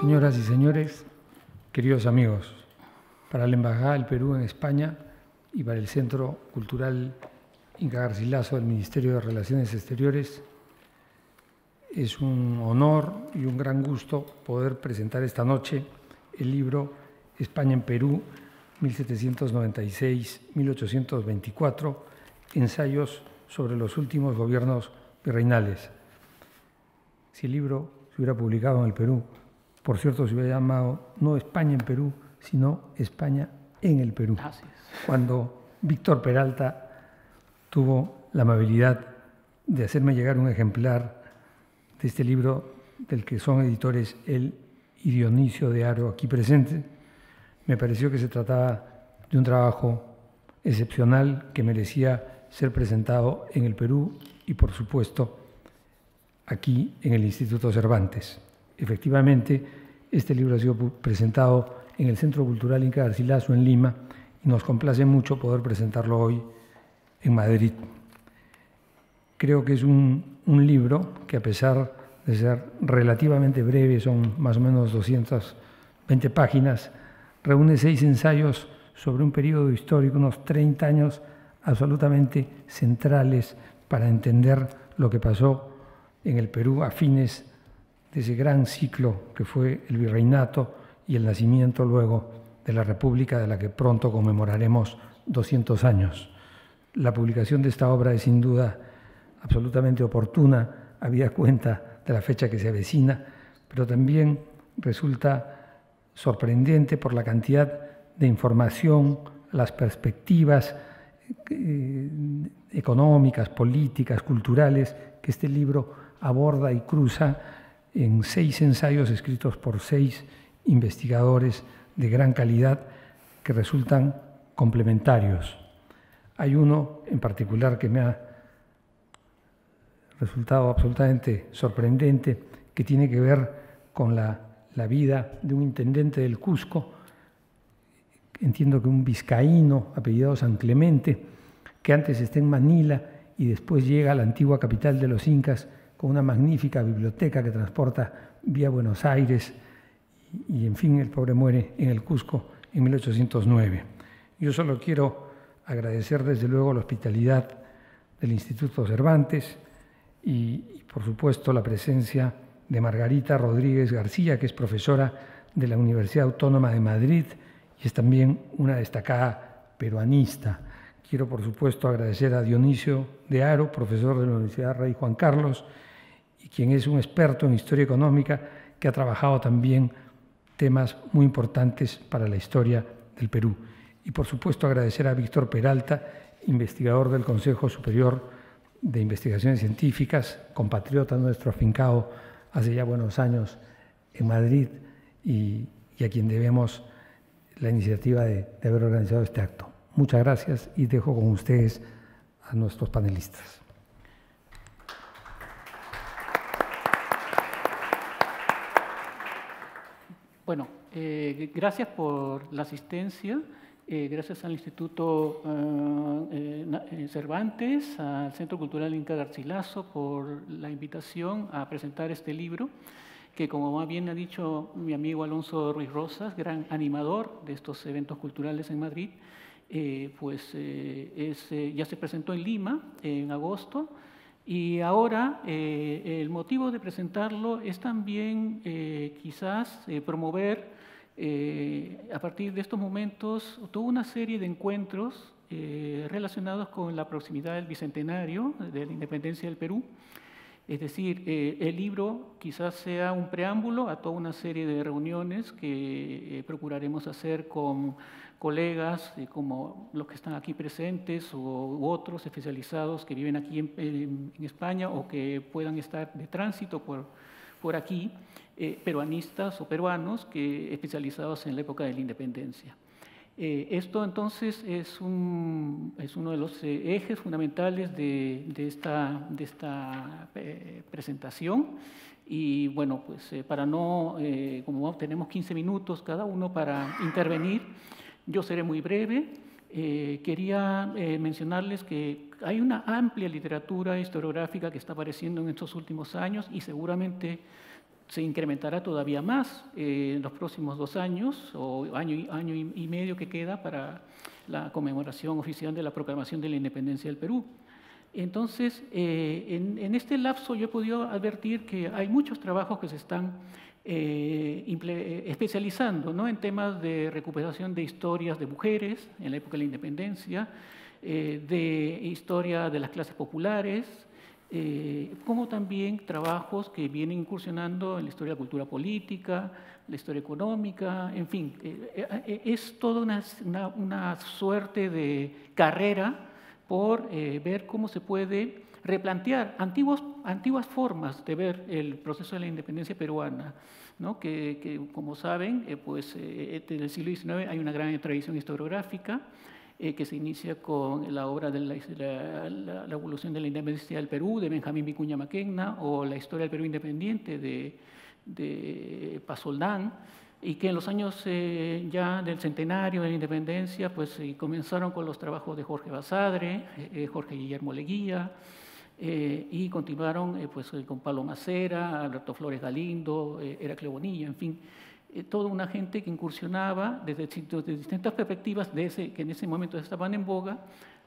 Señoras y señores, queridos amigos, para la Embajada del Perú en España y para el Centro Cultural Inca Garcilaso del Ministerio de Relaciones Exteriores, es un honor y un gran gusto poder presentar esta noche el libro España en Perú, 1796-1824, ensayos sobre los últimos gobiernos virreinales. Si el libro se hubiera publicado en el Perú, por cierto, se hubiera llamado no España en Perú, sino España en el Perú. Cuando Víctor Peralta tuvo la amabilidad de hacerme llegar un ejemplar de este libro del que son editores él y Dionisio de Aro aquí presente, me pareció que se trataba de un trabajo excepcional que merecía ser presentado en el Perú y, por supuesto, aquí en el Instituto Cervantes. Efectivamente, este libro ha sido presentado en el Centro Cultural Inca Garcilaso en Lima y nos complace mucho poder presentarlo hoy en Madrid. Creo que es un, libro que a pesar de ser relativamente breve, son más o menos 220 páginas, reúne seis ensayos sobre un periodo histórico, unos 30 años absolutamente centrales para entender lo que pasó en el Perú a fines de ese gran ciclo que fue el virreinato y el nacimiento luego de la República de la que pronto conmemoraremos 200 años. La publicación de esta obra es sin duda absolutamente oportuna, había cuenta de la fecha que se avecina, pero también resulta sorprendente por la cantidad de información, las perspectivas eh, económicas, políticas, culturales que este libro aborda y cruza en seis ensayos escritos por seis investigadores de gran calidad que resultan complementarios. Hay uno en particular que me ha resultado absolutamente sorprendente, que tiene que ver con la, la vida de un intendente del Cusco, entiendo que un vizcaíno apellidado San Clemente, que antes está en Manila y después llega a la antigua capital de los incas con una magnífica biblioteca que transporta vía Buenos Aires y, en fin el pobre muere en el Cusco en 1809. Yo solo quiero agradecer desde luego la hospitalidad del Instituto Cervantes y, por supuesto la presencia de Margarita Rodríguez García, que es profesora de la Universidad Autónoma de Madrid y es también una destacada peruanista. Quiero, por supuesto, agradecer a Dionisio de Aro, profesor de la Universidad Rey Juan Carlos, quien es un experto en historia económica que ha trabajado también temas muy importantes para la historia del Perú. Y, por supuesto, agradecer a Víctor Peralta, investigador del Consejo Superior de Investigaciones Científicas, compatriota nuestro afincado hace ya buenos años en Madrid y, a quien debemos la iniciativa de, de haber organizado este acto. Muchas gracias y dejo con ustedes a nuestros panelistas. Bueno, eh, gracias por la asistencia, eh, gracias al Instituto eh, eh, Cervantes, al Centro Cultural Inca Garcilaso por la invitación a presentar este libro que como bien ha dicho mi amigo Alonso Ruiz Rosas, gran animador de estos eventos culturales en Madrid, eh, pues eh, es, eh, ya se presentó en Lima en agosto y ahora eh, el motivo de presentarlo es también eh, quizás eh, promover a partir de estos momentos toda una serie de encuentros relacionados con la proximidad del bicentenario de la independencia del Perú. Es decir, eh, el libro quizás sea un preámbulo a toda una serie de reuniones que eh, procuraremos hacer con colegas como los que están aquí presentes u otros especializados que viven aquí en, en, en, España o que puedan estar de tránsito por, por aquí, eh, peruanistas o peruanos que, especializados en la época de la independencia. Eh, esto entonces es, un, es, uno de los eh, ejes fundamentales de, de esta, de esta eh, presentación. Y bueno, pues eh, para no, eh, como tenemos 15 minutos cada uno para intervenir, yo seré muy breve. Eh, quería mencionarles que hay una amplia literatura historiográfica que está apareciendo en estos últimos años y seguramente se incrementará todavía más en los próximos dos años o año, año y medio que queda para la conmemoración oficial de la proclamación de la independencia del Perú. Entonces, en, en, este lapso yo he podido advertir que hay muchos trabajos que se están eh, eh, especializando ¿no? en temas de recuperación de historias de mujeres en la época de la independencia, eh, de historia de las clases populares, como también trabajos que vienen incursionando en la historia de la cultura política, la historia económica, en fin, es toda una, una, una, suerte de carrera por ver cómo se puede replantear antiguos, antiguas formas de ver el proceso de la independencia peruana, ¿no? que, como saben, eh, pues, eh, desde el siglo XIX hay una gran tradición historiográfica eh, que se inicia con la obra de la, evolución de la independencia del Perú de Benjamín Vicuña Maquena o la historia del Perú independiente de, de Pasoldán y que en los años ya del centenario de la independencia pues comenzaron con los trabajos de Jorge Basadre, Jorge Guillermo Leguía, eh, y continuaron eh, pues, con Pablo Macera, Alberto Flores Galindo, eh, Bonilla, en fin, toda una gente que incursionaba desde, distintas perspectivas de ese, que en ese momento estaban en boga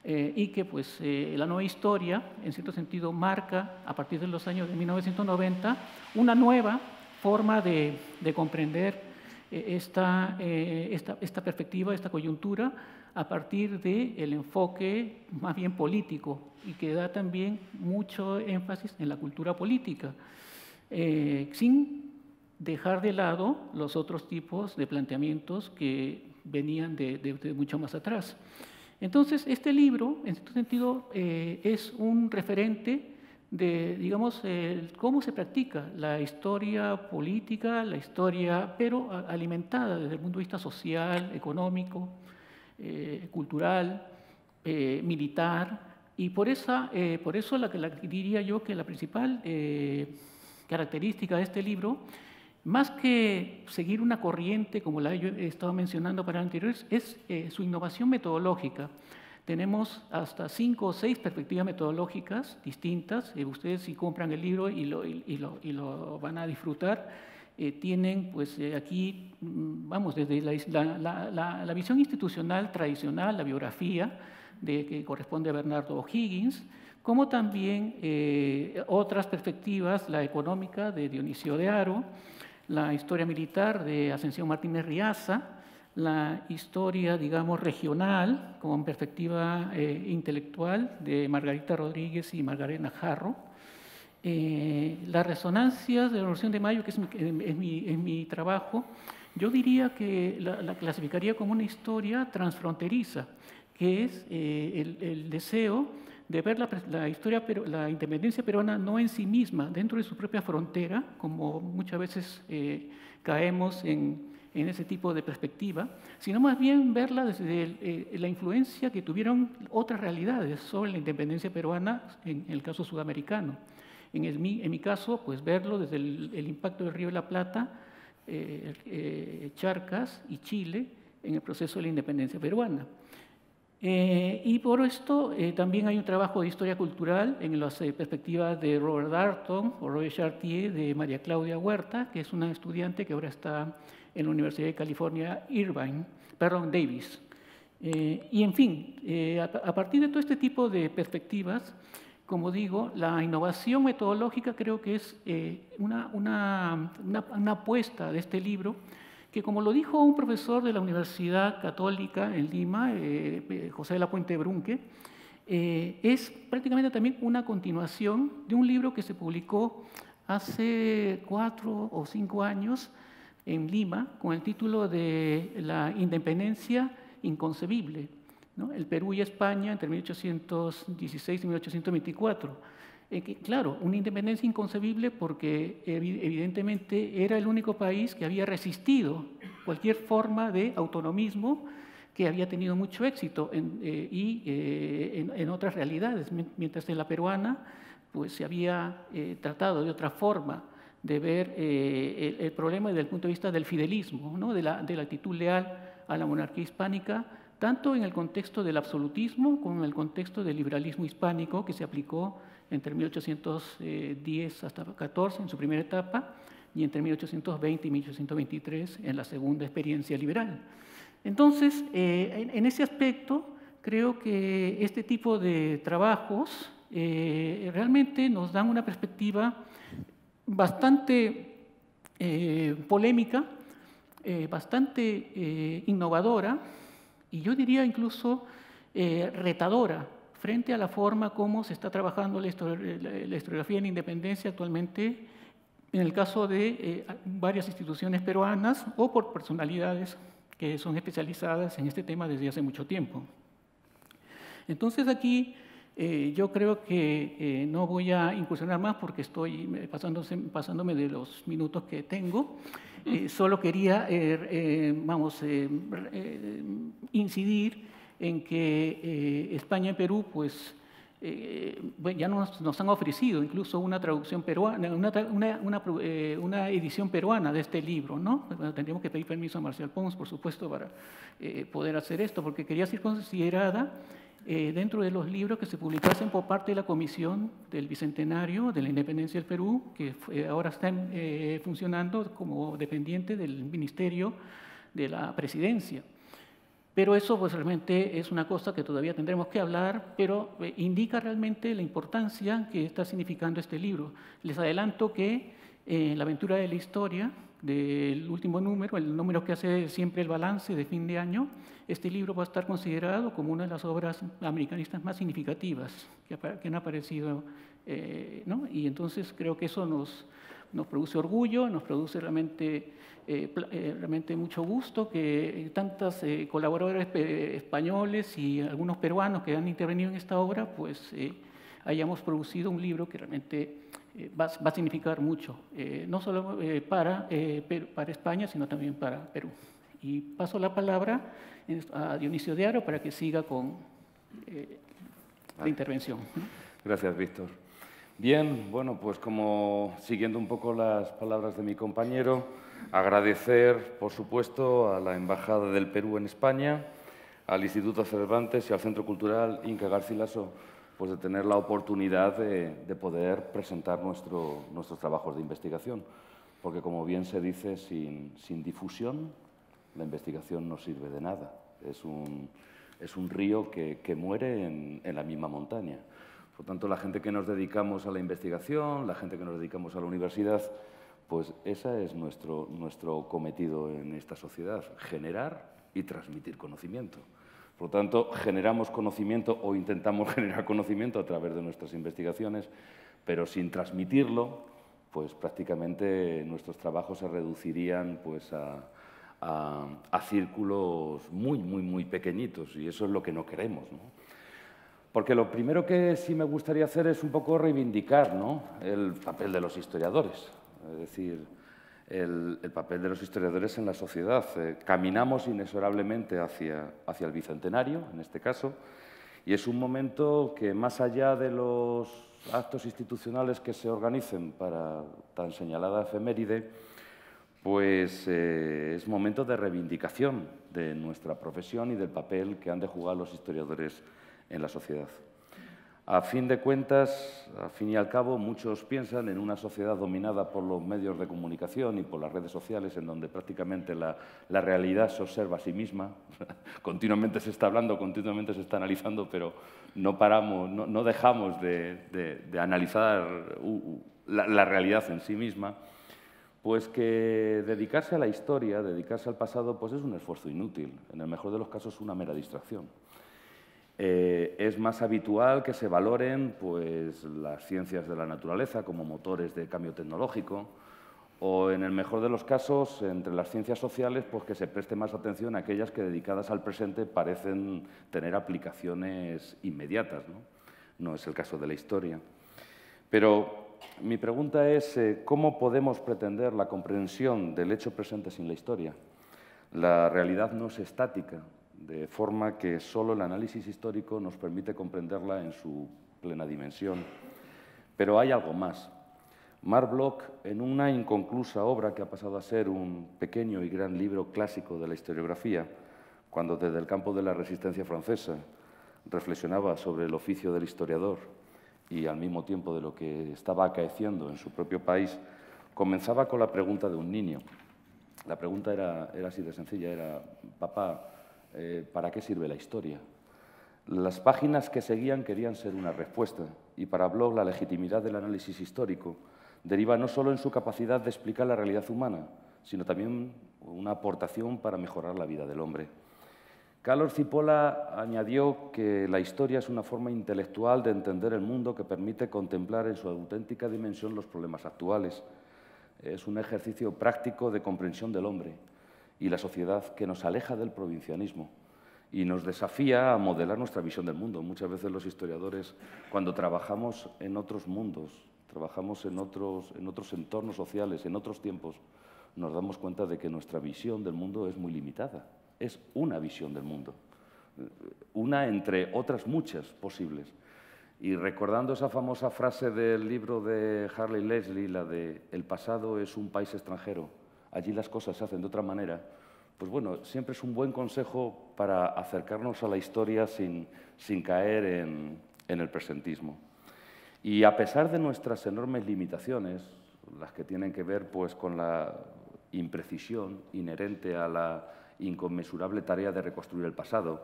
y que pues, la nueva historia, en cierto sentido, marca a partir de los años de 1990 una nueva forma de, de comprender esta, esta, esta perspectiva, esta coyuntura, a partir del enfoque más bien político y que da también mucho énfasis en la cultura política, eh, sin dejar de lado los otros tipos de planteamientos que venían de, mucho más atrás. Entonces, este libro, en cierto sentido, eh, es un referente de, digamos, cómo se practica la historia política, la historia, pero alimentada desde el punto de vista social, económico, eh, cultural, eh, militar, y por, esa, eh, por eso la, la, diría yo que la principal característica de este libro, más que seguir una corriente, como la he estado mencionando para anteriores, es su innovación metodológica. Tenemos hasta cinco o seis perspectivas metodológicas distintas. ustedes si compran el libro y lo, y lo, y lo van a disfrutar, eh, tienen pues eh, aquí, mm, vamos, desde la, visión institucional tradicional, la biografía de, que corresponde a Bernardo O'Higgins, como también eh, otras perspectivas, la económica de Dionisio de Aro, la historia militar de Ascensión Martínez Riaza, la historia, digamos, regional con perspectiva intelectual de Margarita Rodríguez y Margarena Jarro, eh, las resonancias de la Revolución de Mayo, que es mi, trabajo, yo diría que la, clasificaría como una historia transfronteriza, que es eh, el, deseo de ver la, historia, pero, la independencia peruana no en sí misma, dentro de su propia frontera, como muchas veces eh, caemos en, ese tipo de perspectiva, sino más bien verla desde la influencia que tuvieron otras realidades sobre la independencia peruana en el caso sudamericano. En, mi caso, pues verlo desde el, impacto del Río de la Plata, eh, eh, Charcas y Chile en el proceso de la independencia peruana. Eh, y por esto también hay un trabajo de historia cultural en las perspectivas de Robert Darton o Roger Chartier de María Claudia Huerta, que es una estudiante que ahora está en la Universidad de California, Irvine, perdón, Davis. y en fin, a, partir de todo este tipo de perspectivas, como digo, la innovación metodológica creo que es eh, una, apuesta de este libro, que como lo dijo un profesor de la Universidad Católica en Lima, eh, eh, José de la Puente Brunque, es prácticamente también una continuación de un libro que se publicó hace cuatro o cinco años en Lima con el título de La independencia inconcebible el Perú y España entre 1816 y 1824. Eh, claro, una independencia inconcebible porque evidentemente era el único país que había resistido cualquier forma de autonomismo que había tenido mucho éxito en, eh, y eh, en, otras realidades, mientras en la peruana pues, se había tratado de otra forma de ver el, problema desde el punto de vista del fidelismo, ¿no? de, la, de la actitud leal a la monarquía hispánica tanto en el contexto del absolutismo como en el contexto del liberalismo hispánico que se aplicó entre 1810 hasta 14 en su primera etapa, y entre 1820 y 1823 en la segunda experiencia liberal. Entonces, eh, en, ese aspecto, creo que este tipo de trabajos eh, realmente nos dan una perspectiva bastante polémica, bastante innovadora y yo diría incluso retadora frente a la forma como se está trabajando la, historiografía en independencia actualmente, en el caso de eh, varias instituciones peruanas o por personalidades que son especializadas en este tema desde hace mucho tiempo. Entonces aquí eh, yo creo que eh, no voy a incursionar más porque estoy pasándome de los minutos que tengo. solo quería, vamos, incidir en que eh, España y Perú, pues, eh, ya nos, nos, han ofrecido incluso una traducción peruana, una, una, eh, una, edición peruana de este libro, ¿no? tendríamos que pedir permiso a Marcial Pons, por supuesto, para poder hacer esto, porque quería ser considerada dentro de los libros que se publicasen por parte de la Comisión del Bicentenario de la Independencia del Perú, que ahora están funcionando como dependiente del Ministerio de la Presidencia. Pero eso pues realmente es una cosa que todavía tendremos que hablar, pero eh, indica realmente la importancia que está significando este libro. Les adelanto que en eh, la aventura de la historia del último número, el número que hace siempre el balance de fin de año, este libro va a estar considerado como una de las obras americanistas más significativas que, han aparecido. Eh, ¿no? Y entonces creo que eso nos, nos produce orgullo, nos produce realmente eh, eh, realmente mucho gusto que tantos eh, colaboradores españoles y algunos peruanos que han intervenido en esta obra, pues hayamos producido un libro que realmente va, a significar mucho, no solo para, para España, sino también para Perú. Y paso la palabra a Dionisio de Aro para que siga con la intervención. Gracias, Víctor. Bien, bueno, pues como siguiendo un poco las palabras de mi compañero, Agradecer, por supuesto, a la Embajada del Perú en España, al Instituto Cervantes y al Centro Cultural Inca Garcilaso, pues de tener la oportunidad de, poder presentar nuestros trabajos de investigación. Porque, como bien se dice, sin, difusión la investigación no sirve de nada. Es un, río que, muere en, la misma montaña. Por tanto, la gente que nos dedicamos a la investigación, la gente que nos dedicamos a la universidad, pues ese es nuestro cometido en esta sociedad, generar y transmitir conocimiento. Por lo tanto, generamos conocimiento o intentamos generar conocimiento a través de nuestras investigaciones, pero sin transmitirlo, pues prácticamente nuestros trabajos se reducirían pues, a, círculos muy, muy, muy pequeñitos y eso es lo que no queremos. Porque lo primero que sí me gustaría hacer es un poco reivindicar el papel de los historiadores es decir, el, papel de los historiadores en la sociedad. Eh, caminamos inexorablemente hacia, hacia el bicentenario, en este caso, y es un momento que, más allá de los actos institucionales que se organicen para tan señalada efeméride, pues eh, es momento de reivindicación de nuestra profesión y del papel que han de jugar los historiadores en la sociedad. A fin de cuentas, a fin y al cabo, muchos piensan en una sociedad dominada por los medios de comunicación y por las redes sociales, en donde prácticamente la, realidad se observa a sí misma. continuamente se está hablando, continuamente se está analizando, pero no paramos, no, dejamos de, analizar la, realidad en sí misma. Pues que dedicarse a la historia, dedicarse al pasado, pues es un esfuerzo inútil. En el mejor de los casos, una mera distracción. Eh, es más habitual que se valoren pues, las ciencias de la naturaleza como motores de cambio tecnológico o, en el mejor de los casos, entre las ciencias sociales, pues que se preste más atención a aquellas que dedicadas al presente parecen tener aplicaciones inmediatas. No, es el caso de la historia. Pero mi pregunta es, eh, ¿cómo podemos pretender la comprensión del hecho presente sin la historia? La realidad no es estática, de forma que solo el análisis histórico nos permite comprenderla en su plena dimensión. Pero hay algo más. Mark Bloch, en una inconclusa obra que ha pasado a ser un pequeño y gran libro clásico de la historiografía, cuando desde el campo de la resistencia francesa reflexionaba sobre el oficio del historiador y al mismo tiempo de lo que estaba acaeciendo en su propio país, comenzaba con la pregunta de un niño. La pregunta era, era así de sencilla, era, papá, eh, ¿para qué sirve la historia? Las páginas que seguían querían ser una respuesta y para Bloch la legitimidad del análisis histórico deriva no solo en su capacidad de explicar la realidad humana, sino también una aportación para mejorar la vida del hombre. Carlos Cipolla añadió que la historia es una forma intelectual de entender el mundo que permite contemplar en su auténtica dimensión los problemas actuales. Es un ejercicio práctico de comprensión del hombre y la sociedad que nos aleja del provincianismo y nos desafía a modelar nuestra visión del mundo. Muchas veces los historiadores, cuando trabajamos en otros mundos, trabajamos en otros, en otros entornos sociales, en otros tiempos, nos damos cuenta de que nuestra visión del mundo es muy limitada. Es una visión del mundo, una entre otras muchas posibles. Y recordando esa famosa frase del libro de Harley Leslie, la de el pasado es un país extranjero, allí las cosas se hacen de otra manera, pues bueno, siempre es un buen consejo para acercarnos a la historia sin, caer en, el presentismo. Y a pesar de nuestras enormes limitaciones, las que tienen que ver pues, con la imprecisión inherente a la inconmensurable tarea de reconstruir el pasado,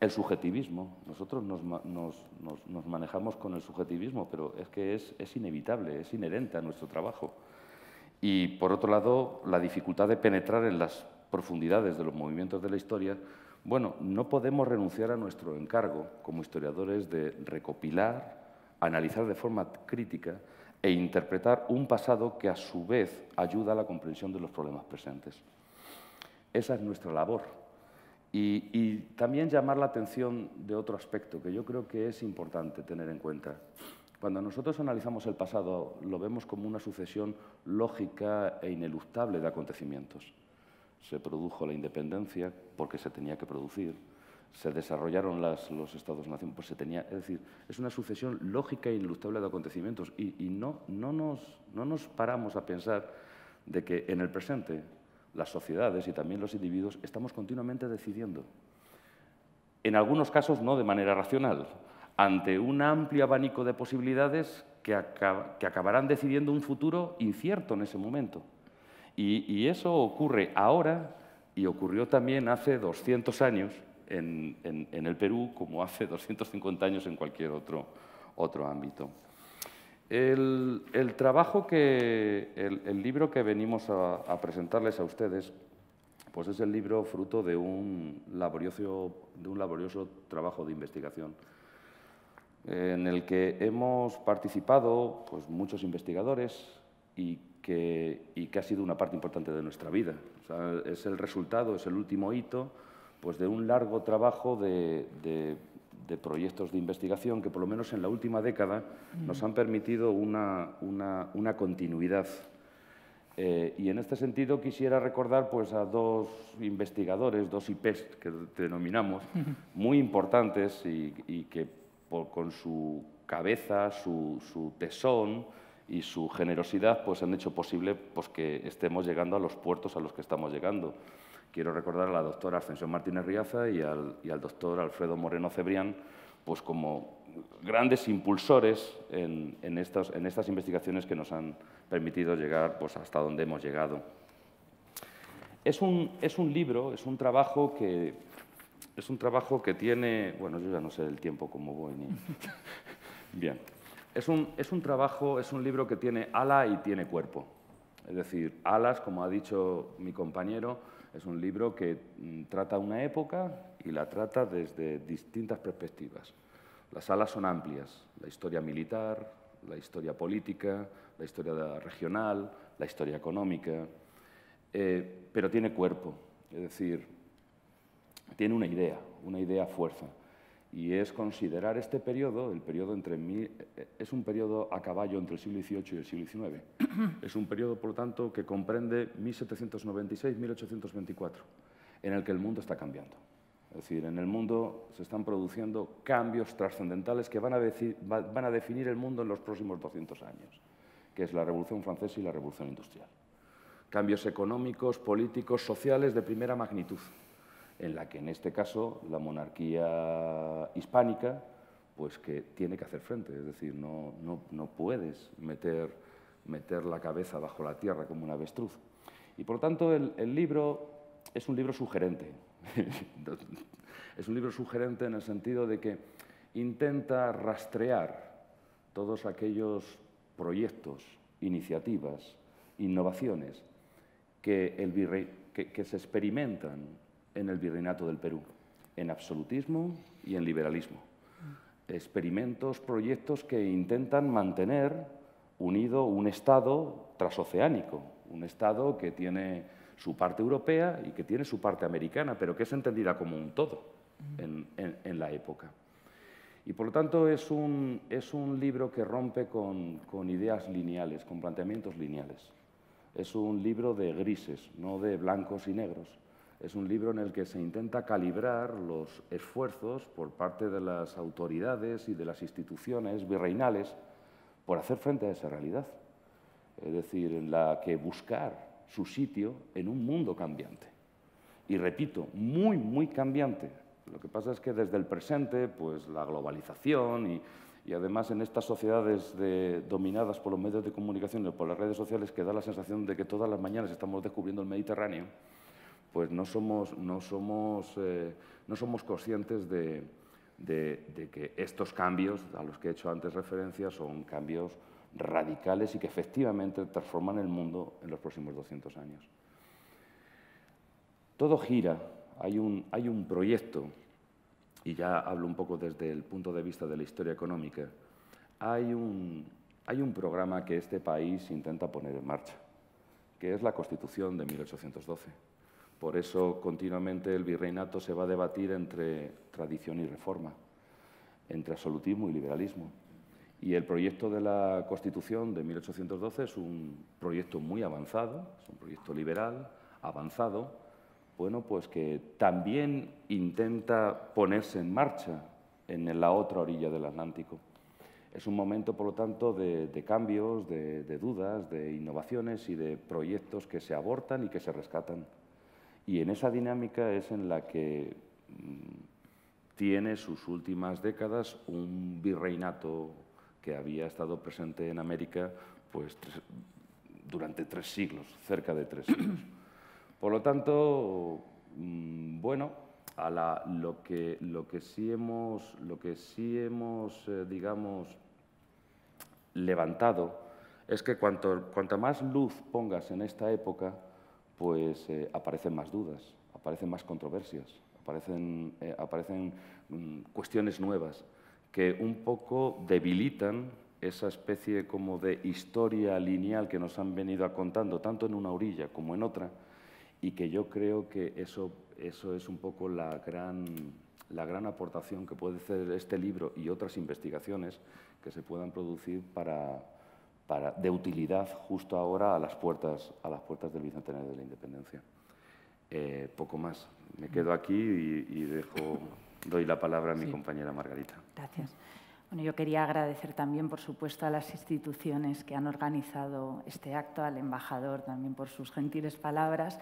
el subjetivismo. Nosotros nos, manejamos con el subjetivismo, pero es que es, inevitable, es inherente a nuestro trabajo. Y, por otro lado, la dificultad de penetrar en las profundidades de los movimientos de la historia, bueno, no podemos renunciar a nuestro encargo como historiadores de recopilar, analizar de forma crítica e interpretar un pasado que a su vez ayuda a la comprensión de los problemas presentes. Esa es nuestra labor. Y, también llamar la atención de otro aspecto que yo creo que es importante tener en cuenta. Cuando nosotros analizamos el pasado, lo vemos como una sucesión lógica e ineluctable de acontecimientos. Se produjo la independencia porque se tenía que producir, se desarrollaron los estados-nación, pues se tenía, es decir, es una sucesión lógica e ineluctable de acontecimientos y, no, no, nos, no nos paramos a pensar de que en el presente las sociedades y también los individuos estamos continuamente decidiendo. En algunos casos no de manera racional, ante un amplio abanico de posibilidades que, acabarán decidiendo un futuro incierto en ese momento. Y, eso ocurre ahora y ocurrió también hace 200 años en, el Perú como hace 250 años en cualquier otro, otro ámbito. El, el trabajo que, el, el, libro que venimos a, a, presentarles a ustedes, pues es el libro fruto de un laborioso, de un laborioso trabajo de investigación en el que hemos participado pues, muchos investigadores y que, y que ha sido una parte importante de nuestra vida. O sea, es el resultado, es el último hito pues de un largo trabajo de, proyectos de investigación que, por lo menos en la última década, nos han permitido una, continuidad. Eh, y en este sentido quisiera recordar pues, a dos investigadores, dos IPs que denominamos, muy importantes y, que con su cabeza, su, tesón y su generosidad pues, han hecho posible pues, que estemos llegando a los puertos a los que estamos llegando. Quiero recordar a la doctora Ascensión Martínez Riaza y al, doctor Alfredo Moreno Cebrián, pues como grandes impulsores en, estas investigaciones que nos han permitido llegar pues, hasta donde hemos llegado. Es un, libro, es un trabajo que es un trabajo que tiene, bueno, yo ya no sé del tiempo cómo voy ni. Bien. Es un, es un trabajo, es un libro que tiene ala y tiene cuerpo. Es decir, alas, como ha dicho mi compañero, es un libro que mm, trata una época y la trata desde distintas perspectivas. Las alas son amplias, la historia militar, la historia política, la historia regional, la historia económica, eh, pero tiene cuerpo, es decir, tiene una idea, una idea fuerza y es considerar este periodo, el periodo entre es un periodo a caballo entre el siglo XVIII y el siglo XIX. es un periodo, por lo tanto, que comprende 1796-1824, en el que el mundo está cambiando. Es decir, en el mundo se están produciendo cambios trascendentales que van a, van a definir el mundo en los próximos 200 años, que es la Revolución Francesa y la Revolución Industrial. Cambios económicos, políticos, sociales de primera magnitud en la que en este caso la monarquía hispánica pues que tiene que hacer frente, es decir, no, no, no puedes meter meter la cabeza bajo la tierra como un avestruz. Y por tanto el, libro es un libro sugerente. es un libro sugerente en el sentido de que intenta rastrear todos aquellos proyectos, iniciativas, innovaciones que, que se experimentan en el virreinato del Perú, en absolutismo y en liberalismo. Experimentos, proyectos que intentan mantener unido un Estado transoceánico, un Estado que tiene su parte europea y que tiene su parte americana, pero que es entendida como un todo en, la época. Y por lo tanto es un, es un libro que rompe con, con, ideas lineales, con planteamientos lineales. Es un libro de grises, no de blancos y negros. Es un libro en el que se intenta calibrar los esfuerzos por parte de las autoridades y de las instituciones virreinales por hacer frente a esa realidad. Es decir, en la que buscar su sitio en un mundo cambiante. Y repito, muy, muy cambiante. Lo que pasa es que desde el presente, pues la globalización y, además en estas sociedades dominadas por los medios de comunicación y por las redes sociales que da la sensación de que todas las mañanas estamos descubriendo el Mediterráneo, pues no somos, no somos, eh, no somos conscientes de, que estos cambios a los que he hecho antes referencia son cambios radicales y que efectivamente transforman el mundo en los próximos 200 años. Todo gira, hay un, hay un proyecto, y ya hablo un poco desde el punto de vista de la historia económica, hay un, hay un programa que este país intenta poner en marcha, que es la Constitución de 1812. Por eso continuamente el virreinato se va a debatir entre tradición y reforma, entre absolutismo y liberalismo. Y el proyecto de la Constitución de 1812 es un proyecto muy avanzado, es un proyecto liberal, avanzado, bueno, pues que también intenta ponerse en marcha en la otra orilla del Atlántico. Es un momento, por lo tanto, de, cambios, de, de, dudas, de innovaciones y de proyectos que se abortan y que se rescatan. Y en esa dinámica es en la que mm, tiene sus últimas décadas un virreinato que había estado presente en América pues, durante tres siglos, cerca de tres siglos. Por lo tanto, mm, bueno, a lo, que, lo que sí hemos, lo que sí hemos eh, digamos, levantado es que cuanto, cuanta más luz pongas en esta época, pues eh, aparecen más dudas, aparecen más controversias, aparecen, eh, aparecen mm, cuestiones nuevas que un poco debilitan esa especie como de historia lineal que nos han venido contando, tanto en una orilla como en otra, y que yo creo que eso, eso es un poco la gran, la gran aportación que puede hacer este libro y otras investigaciones que se puedan producir para, para, de utilidad justo ahora a las puertas, a las puertas del Bicentenario de la Independencia. Eh, poco más. Me quedo aquí y dejo Doy la palabra a mi compañera Margarita. Gracias. Bueno, yo quería agradecer también, por supuesto, a las instituciones que han organizado este acto, al embajador también por sus gentiles palabras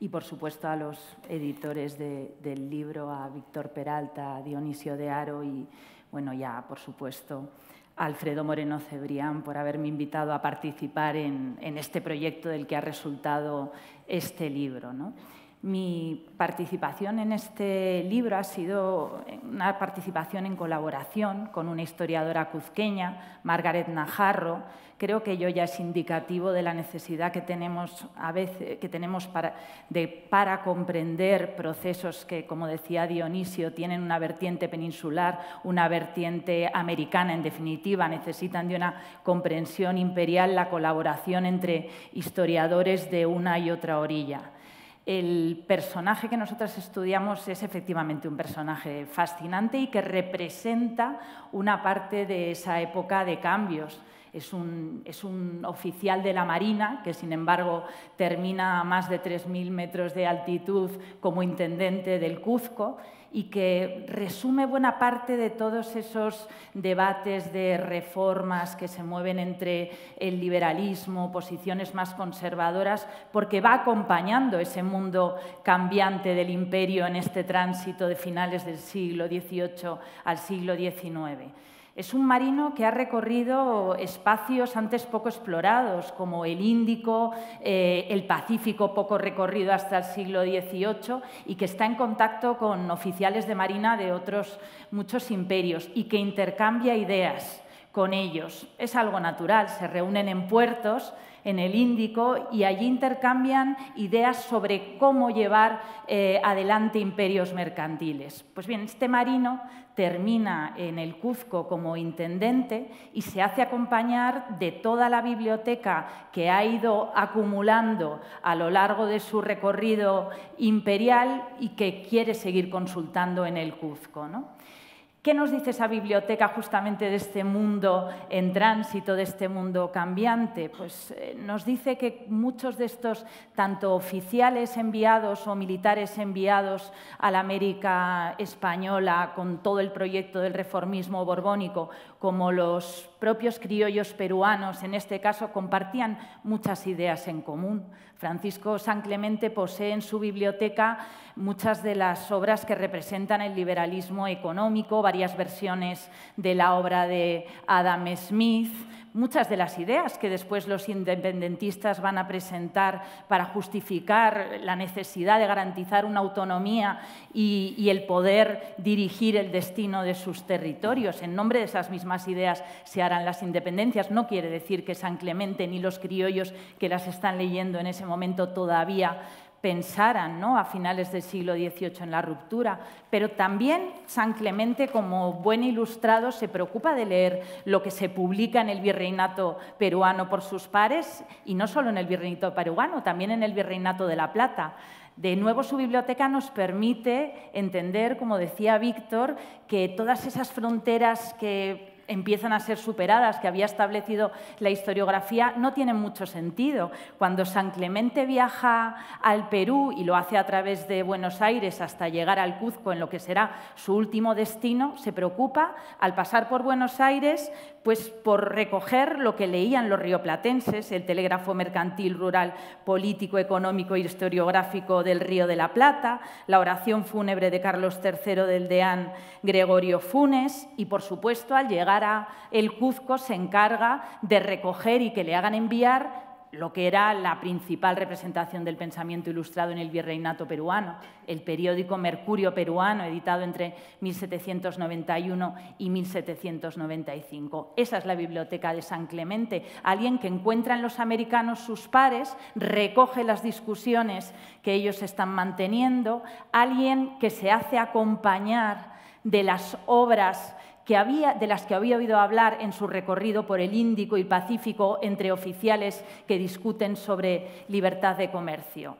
y, por supuesto, a los editores del libro, a Víctor Peralta, a Dionisio de Aro y, bueno, ya, por supuesto, Alfredo Moreno Cebrián por haberme invitado a participar en, este proyecto del que ha resultado este libro. ¿no? Mi participación en este libro ha sido una participación en colaboración con una historiadora cuzqueña, Margaret Najarro. Creo que ello ya es indicativo de la necesidad que tenemos, a veces, que tenemos para, de, para comprender procesos que, como decía Dionisio, tienen una vertiente peninsular, una vertiente americana, en definitiva, necesitan de una comprensión imperial, la colaboración entre historiadores de una y otra orilla. El personaje que nosotros estudiamos es efectivamente un personaje fascinante y que representa una parte de esa época de cambios. Es un, es un, oficial de la Marina que, sin embargo, termina a más de 3.000 metros de altitud como intendente del Cuzco y que resume buena parte de todos esos debates de reformas que se mueven entre el liberalismo, posiciones más conservadoras, porque va acompañando ese mundo cambiante del imperio en este tránsito de finales del siglo XVIII al siglo XIX. Es un marino que ha recorrido espacios antes poco explorados, como el Índico, eh, el Pacífico, poco recorrido hasta el siglo XVIII, y que está en contacto con oficiales de marina de otros muchos imperios y que intercambia ideas con ellos. Es algo natural, se reúnen en puertos en el Índico y allí intercambian ideas sobre cómo llevar eh, adelante imperios mercantiles. Pues bien, este marino termina en el Cuzco como intendente y se hace acompañar de toda la biblioteca que ha ido acumulando a lo largo de su recorrido imperial y que quiere seguir consultando en el Cuzco. ¿Qué nos dice esa biblioteca justamente de este mundo en tránsito, de este mundo cambiante? Pues eh, nos dice que muchos de estos, tanto oficiales enviados o militares enviados a la América española con todo el proyecto del reformismo borbónico, como los propios criollos peruanos, en este caso, compartían muchas ideas en común. Francisco San Clemente posee en su biblioteca muchas de las obras que representan el liberalismo económico, varias versiones de la obra de Adam Smith, muchas de las ideas que después los independentistas van a presentar para justificar la necesidad de garantizar una autonomía y, el poder dirigir el destino de sus territorios. En nombre de esas mismas ideas se harán las independencias. No quiere decir que San Clemente ni los criollos que las están leyendo en ese momento todavía pensaran ¿no? a finales del siglo XVIII en la ruptura, pero también San Clemente, como buen ilustrado, se preocupa de leer lo que se publica en el virreinato peruano por sus pares, y no solo en el virreinato peruano, también en el virreinato de La Plata. De nuevo, su biblioteca nos permite entender, como decía Víctor, que todas esas fronteras que empiezan a ser superadas, que había establecido la historiografía, no tienen mucho sentido. Cuando San Clemente viaja al Perú y lo hace a través de Buenos Aires hasta llegar al Cuzco, en lo que será su último destino, se preocupa, al pasar por Buenos Aires, pues por recoger lo que leían los rioplatenses, el telégrafo mercantil, rural, político, económico e historiográfico del Río de la Plata, la oración fúnebre de Carlos III del deán Gregorio Funes y, por supuesto, al llegar El Cuzco se encarga de recoger y que le hagan enviar lo que era la principal representación del pensamiento ilustrado en el virreinato peruano, el periódico Mercurio Peruano, editado entre 1791 y 1795. Esa es la biblioteca de San Clemente, alguien que encuentra en los americanos sus pares, recoge las discusiones que ellos están manteniendo, alguien que se hace acompañar de las obras de las que había oído hablar en su recorrido por el Índico y Pacífico entre oficiales que discuten sobre libertad de comercio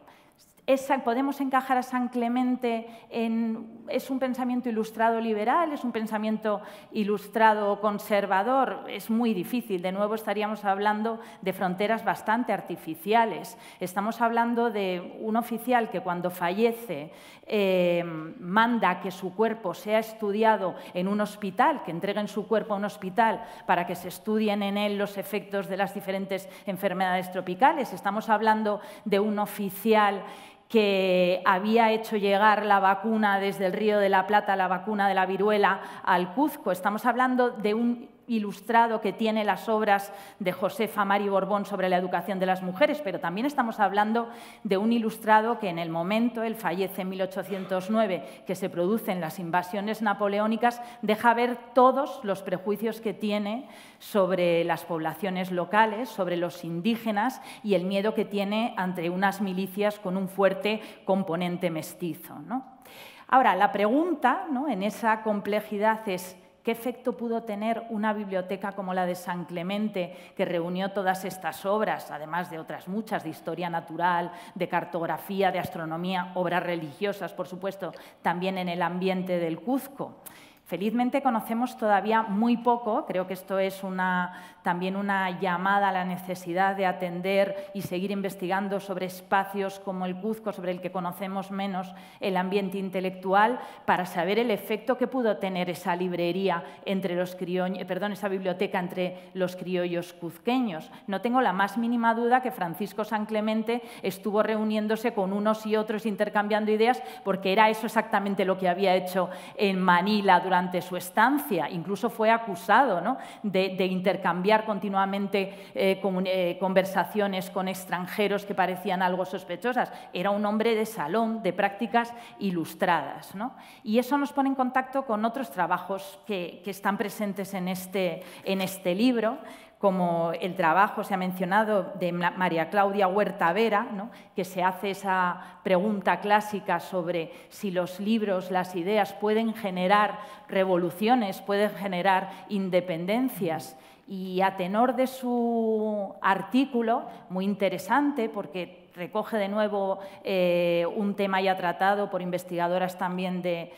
podemos encajar a San Clemente en... ¿Es un pensamiento ilustrado liberal? ¿Es un pensamiento ilustrado conservador? Es muy difícil. De nuevo estaríamos hablando de fronteras bastante artificiales. Estamos hablando de un oficial que cuando fallece eh, manda que su cuerpo sea estudiado en un hospital, que entreguen su cuerpo a un hospital para que se estudien en él los efectos de las diferentes enfermedades tropicales. Estamos hablando de un oficial que había hecho llegar la vacuna desde el Río de la Plata, la vacuna de la viruela, al Cuzco. Estamos hablando de un ilustrado que tiene las obras de Josefa Mari Borbón sobre la educación de las mujeres, pero también estamos hablando de un ilustrado que en el momento, él fallece en 1809, que se producen las invasiones napoleónicas, deja ver todos los prejuicios que tiene sobre las poblaciones locales, sobre los indígenas y el miedo que tiene ante unas milicias con un fuerte componente mestizo. Ahora, la pregunta en esa complejidad es ¿Qué efecto pudo tener una biblioteca como la de San Clemente, que reunió todas estas obras, además de otras muchas, de historia natural, de cartografía, de astronomía, obras religiosas, por supuesto, también en el ambiente del Cuzco? Felizmente conocemos todavía muy poco, creo que esto es también una llamada a la necesidad de atender y seguir investigando sobre espacios como el Cuzco, sobre el que conocemos menos el ambiente intelectual, para saber el efecto que pudo tener esa librería entre los criollos, perdón, esa biblioteca entre los criollos cuzqueños. No tengo la más mínima duda que Francisco San Clemente estuvo reuniéndose con unos y otros intercambiando ideas, porque era eso exactamente lo que había hecho en Manila durante durante su estancia. Incluso fue acusado de, intercambiar continuamente eh, eh, conversaciones con extranjeros que parecían algo sospechosas. Era un hombre de salón, de prácticas ilustradas. Y eso nos pone en contacto con otros trabajos que, están presentes en este, en este libro como el trabajo, se ha mencionado, de María Claudia Huerta Vera, que se hace esa pregunta clásica sobre si los libros, las ideas pueden generar revoluciones, pueden generar independencias. Y a tenor de su artículo, muy interesante, porque recoge de nuevo eh, un tema ya tratado por investigadoras también de,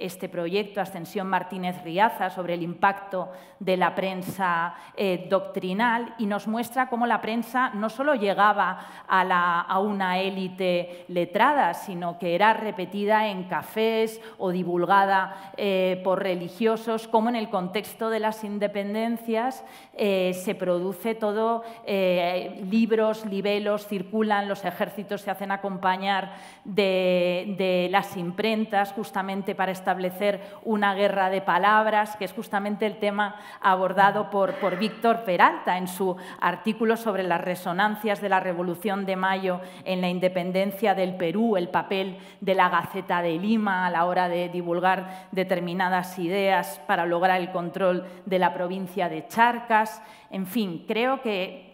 este proyecto, Ascensión Martínez Riaza, sobre el impacto de la prensa eh, doctrinal y nos muestra cómo la prensa no solo llegaba a, una élite letrada, sino que era repetida en cafés o divulgada eh, por religiosos, como en el contexto de las independencias se produce todo, libros, libelos, los ejércitos se hacen acompañar de, las imprentas justamente para establecer una guerra de palabras, que es justamente el tema abordado por, por Víctor Peralta en su artículo sobre las resonancias de la Revolución de Mayo en la independencia del Perú, el papel de la Gaceta de Lima a la hora de divulgar determinadas ideas para lograr el control de la provincia de Charcas. En fin, creo que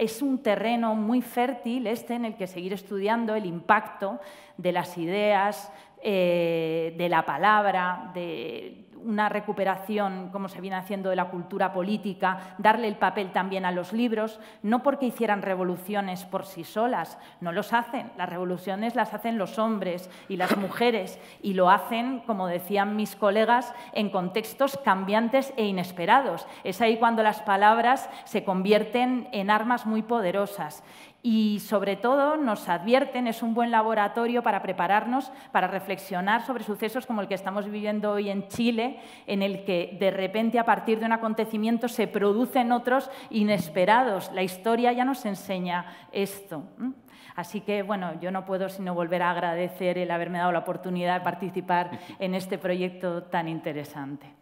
es un terreno muy fértil este en el que seguir estudiando el impacto de las ideas, eh, de la palabra, de una recuperación, como se viene haciendo, de la cultura política, darle el papel también a los libros, no porque hicieran revoluciones por sí solas, no los hacen, las revoluciones las hacen los hombres y las mujeres y lo hacen, como decían mis colegas, en contextos cambiantes e inesperados. Es ahí cuando las palabras se convierten en armas muy poderosas y sobre todo nos advierten, es un buen laboratorio para prepararnos, para reflexionar sobre sucesos como el que estamos viviendo hoy en Chile, en el que de repente a partir de un acontecimiento se producen otros inesperados. La historia ya nos enseña esto. Así que, bueno, yo no puedo sino volver a agradecer el haberme dado la oportunidad de participar en este proyecto tan interesante.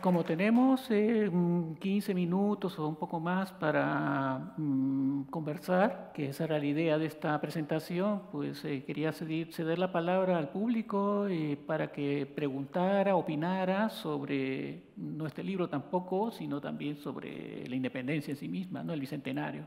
Como tenemos 15 eh, minutos o un poco más para mm, conversar, que esa era la idea de esta presentación, pues eh, quería ceder, la palabra al público eh, para que preguntara, opinara sobre no este libro tampoco, sino también sobre la independencia en sí misma, ¿no? el bicentenario.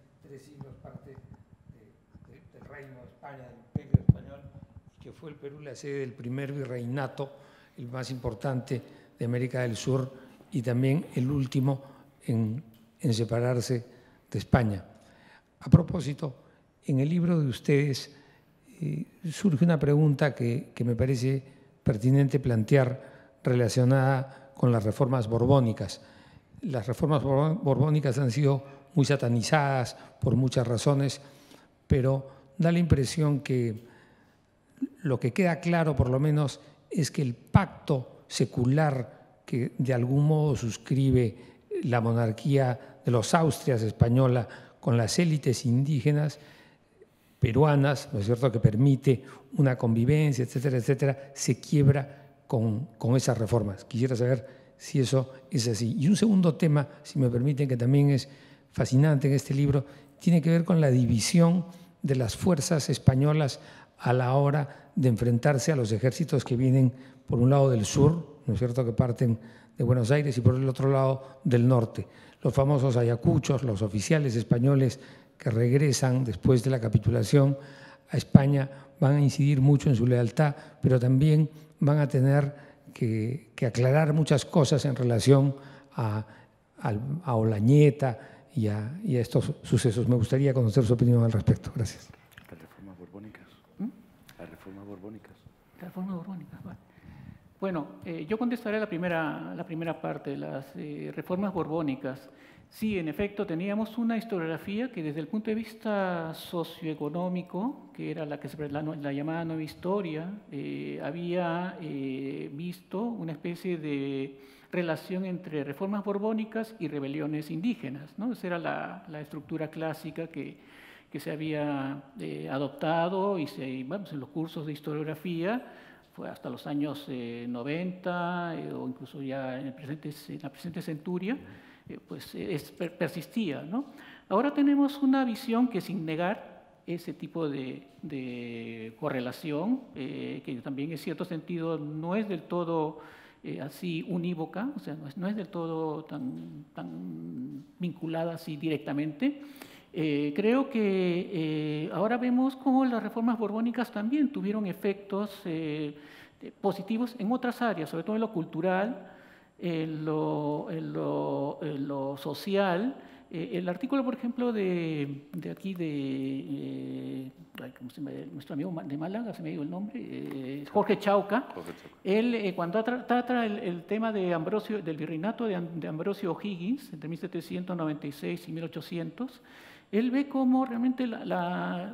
tres siglos parte del Reino de España, del Imperio Español, que fue el Perú la sede del primer virreinato, el más importante de América del Sur y también el último en, en separarse de España. A propósito, en el libro de ustedes surge una pregunta que, me parece pertinente plantear relacionada con las reformas borbónicas. Las reformas borbónicas han sido muy satanizadas por muchas razones, pero da la impresión que lo que queda claro, por lo menos, es que el pacto secular que de algún modo suscribe la monarquía de los Austrias española con las élites indígenas peruanas, ¿no es cierto?, que permite una convivencia, etcétera, etcétera, se quiebra con, con esas reformas. Quisiera saber si eso es así. Y un segundo tema, si me permiten, que también es fascinante en este libro, tiene que ver con la división de las fuerzas españolas a la hora de enfrentarse a los ejércitos que vienen por un lado del sur, ¿no es cierto?, que parten de Buenos Aires y por el otro lado del norte. Los famosos ayacuchos, los oficiales españoles que regresan después de la capitulación a España van a incidir mucho en su lealtad, pero también van a tener que, aclarar muchas cosas en relación a, a, Olañeta y a, y a, estos sucesos. Me gustaría conocer su opinión al respecto. Gracias. Las reformas borbónicas. ¿Mm? Las reformas borbónicas. Las reformas borbónicas, vale. Bueno, eh, yo contestaré la primera, la primera parte, las eh, reformas borbónicas. Sí, en efecto, teníamos una historiografía que desde el punto de vista socioeconómico, que era la, que se, la, la llamada nueva historia, eh, había visto una especie de relación entre reformas borbónicas y rebeliones indígenas. ¿no? Esa era la, la estructura clásica que, que se había adoptado y se, vamos, en los cursos de historiografía fue hasta los años 90 eh, eh, o incluso ya en, el presente, en la presente centuria, eh, pues es, persistía. ¿no? Ahora tenemos una visión que sin negar ese tipo de, de correlación, que también en cierto sentido no es del todo así unívoca, o sea, no es, no es del todo tan, tan vinculada así directamente, eh, creo que eh, ahora vemos cómo las reformas borbónicas también tuvieron efectos eh, positivos en otras áreas, sobre todo en lo cultural, en lo, en lo, en lo social. El artículo, por ejemplo, de, de aquí de nuestro amigo de Málaga, se me dio el nombre, Jorge Chauca, él cuando trata el, el, tema de Ambrosio, del virreinato de, de Ambrosio O'Higgins, entre 1796 y 1800, él ve cómo realmente la,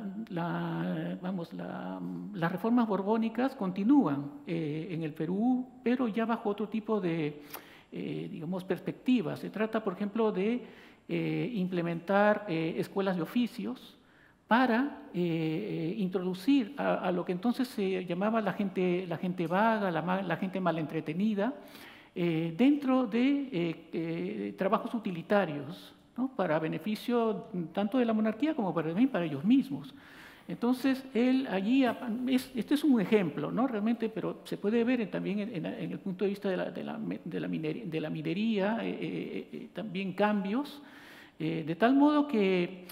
vamos, las reformas borbónicas continúan eh, en el Perú, pero ya bajo otro tipo de, eh, digamos, perspectivas. Se trata, por ejemplo, de eh, implementar escuelas de oficios para introducir a, lo que entonces se llamaba la gente, la gente vaga, la, gente malentretenida, dentro de trabajos utilitarios para beneficio tanto de la monarquía como para, para ellos mismos. Entonces, él allí, este es un ejemplo, ¿no? Realmente, pero se puede ver también en, el punto de vista de la, minería, eh, eh, eh, también cambios, de tal modo que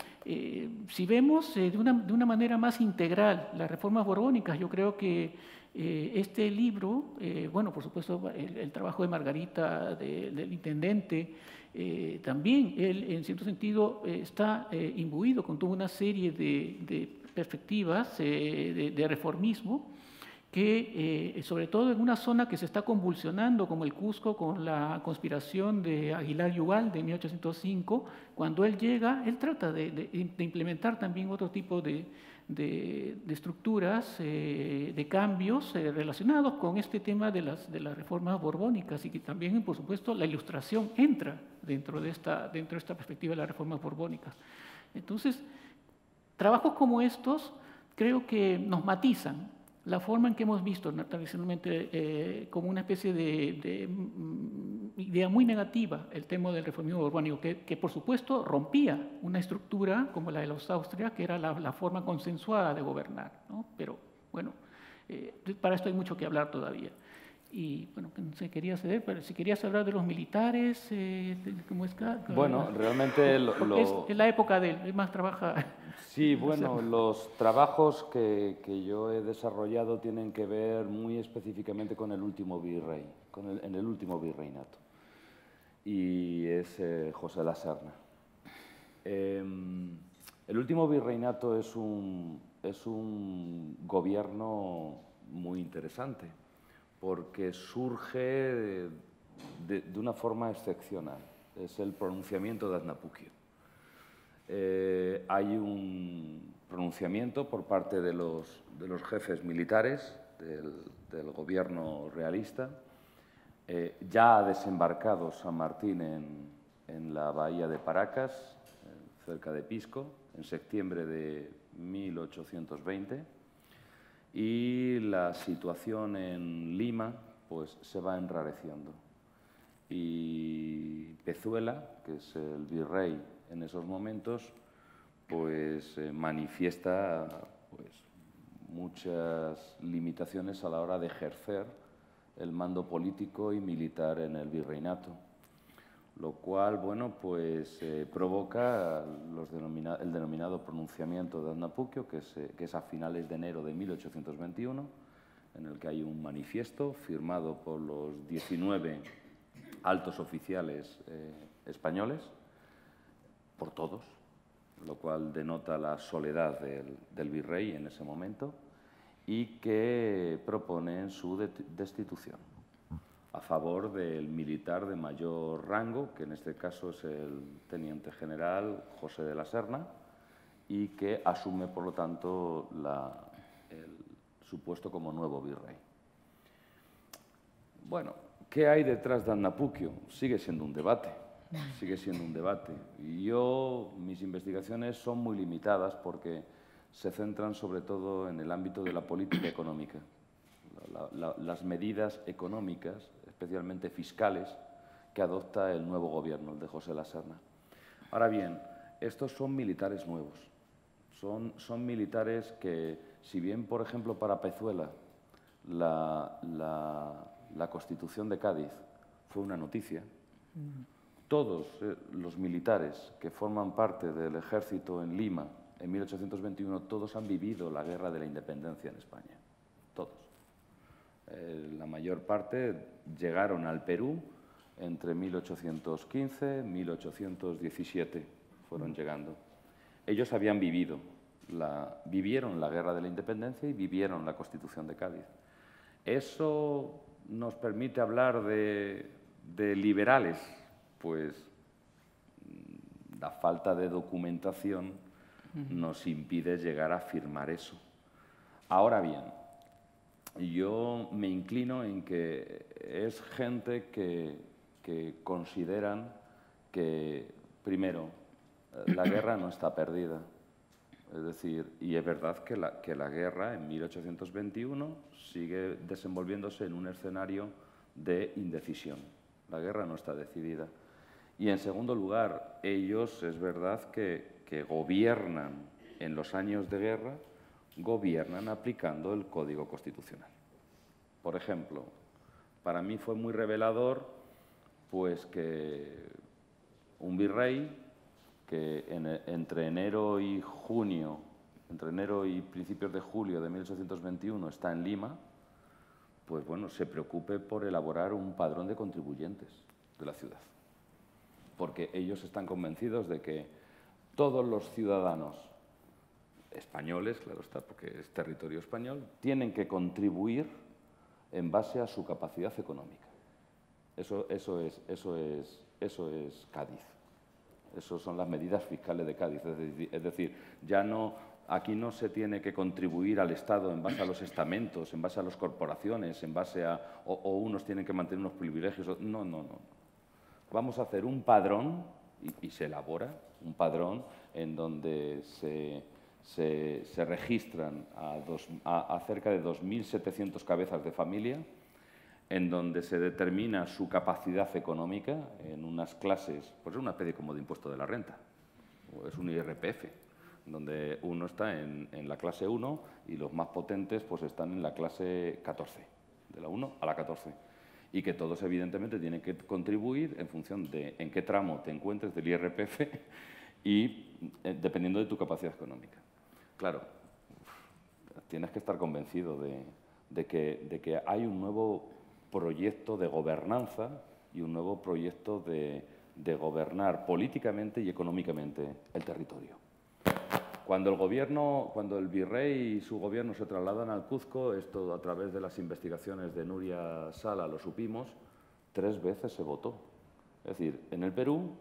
si vemos de una, de, una, manera más integral las reformas borbónicas, yo creo que este libro, bueno, por supuesto, el, trabajo de Margarita, del intendente, eh, también él, en cierto sentido, eh, está eh, imbuido con toda una serie de, perspectivas de, reformismo que, sobre todo en una zona que se está convulsionando, como el Cusco, con la conspiración de Aguilar Yugal de 1805, cuando él llega, él trata de implementar también otro tipo de, de, estructuras, eh, de cambios eh, relacionados con este tema de las, de las reformas borbónicas y que también, por supuesto, la ilustración entra dentro de esta, dentro de esta perspectiva de las reformas borbónicas. Entonces, trabajos como estos creo que nos matizan la forma en que hemos visto tradicionalmente eh, como una especie de, mm, idea muy negativa el tema del reformismo que, que, por supuesto rompía una estructura como la de los Austria, que era la, forma consensuada de gobernar. ¿no? Pero bueno, eh, para esto hay mucho que hablar todavía. Y bueno, no sé, quería ceder, pero si querías hablar de los militares, eh, ¿cómo es? Bueno, realmente lo, Es, la época de más trabaja. Sí, bueno, los trabajos que, que, yo he desarrollado tienen que ver muy específicamente con el último virrey, con el, en el último virreinato, y es eh, José La Serna. Em, el último virreinato es un, es un gobierno muy interesante porque surge de, una forma excepcional. Es el pronunciamiento de Aznapuquio. Eh, hay un pronunciamiento por parte de los, jefes militares del, gobierno realista. Eh, ya ha desembarcado San Martín en, la bahía de Paracas, eh, cerca de Pisco, en septiembre de 1820 y la situación en Lima pues se va enrareciendo. Y Pezuela, que es el virrey en esos momentos, pues eh, manifiesta pues, muchas limitaciones a la hora de ejercer el mando político y militar en el virreinato. Lo cual, bueno, pues eh, provoca el denominado pronunciamiento de Annapuquio, que es, eh, que es a finales de enero de 1821, en el que hay un manifiesto firmado por los 19 altos oficiales eh, españoles, por todos, lo cual denota la soledad del, virrey en ese momento, y que proponen su destitución a favor del militar de mayor rango, que en este caso es el teniente general José de la Serna, y que asume, por lo tanto, su puesto como nuevo virrey. Bueno, ¿qué hay detrás de Annapuquio? Sigue siendo un debate, sigue siendo un debate. Yo, mis investigaciones son muy limitadas porque se centran sobre todo en el ámbito de la política económica. las medidas económicas, especialmente fiscales, que adopta el nuevo gobierno, el de José La Serna. Ahora bien, estos son militares nuevos. Son, son militares que, si bien, por ejemplo, para Pezuela, la, la Constitución de Cádiz fue una noticia, todos eh, los militares que forman parte del ejército en Lima en 1821, todos han vivido la guerra de la independencia en España. Eh, la mayor parte llegaron al Perú entre 1815 y 1817, fueron llegando. Ellos habían vivido, la, vivieron la guerra de la independencia y vivieron la Constitución de Cádiz. Eso nos permite hablar de, liberales, pues mm, la falta de documentación nos impide llegar a afirmar eso. Ahora bien, yo me inclino en que es gente que, consideran que, primero, la guerra no está perdida. Es decir, y es verdad que la, guerra en 1821 sigue desenvolviéndose en un escenario de indecisión. La guerra no está decidida. Y en segundo lugar, ellos es verdad que gobiernan en los años de guerra, gobiernan aplicando el Código Constitucional. Por ejemplo, para mí fue muy revelador pues que un virrey que entre enero y junio, entre enero y principios de julio de 1821 está en Lima, pues bueno, se preocupe por elaborar un padrón de contribuyentes de la ciudad. Porque ellos están convencidos de que todos los ciudadanos españoles, claro está, porque es territorio español, tienen que contribuir en base a su capacidad económica. Eso, eso, es, eso, es, eso es Cádiz. Esas son las medidas fiscales de Cádiz. Es decir, ya no, aquí no se tiene que contribuir al Estado en base a los estamentos, en base a las corporaciones, en base a... o, unos tienen que mantener unos privilegios. No, no, no. Vamos a hacer un padrón, y, se elabora un padrón en donde se, se, registran a, a cerca de 2.700 cabezas de familia, en donde se determina su capacidad económica en unas clases, pues es una especie como de impuesto de la renta, es un IRPF, donde uno está en, la clase 1 y los más potentes pues están en la clase 14, de la 1 a la 14. Y que todos evidentemente tienen que contribuir en función de en qué tramo te encuentres del IRPF y eh, dependiendo de tu capacidad económica. Claro, tienes que estar convencido de, que, de que hay un nuevo proyecto de gobernanza y un nuevo proyecto de, gobernar políticamente y económicamente el territorio. Cuando el gobierno, cuando el virrey y su gobierno se trasladan al Cuzco, esto a través de las investigaciones de Nuria Sala lo supimos, tres veces se votó. Es decir, en el Perú,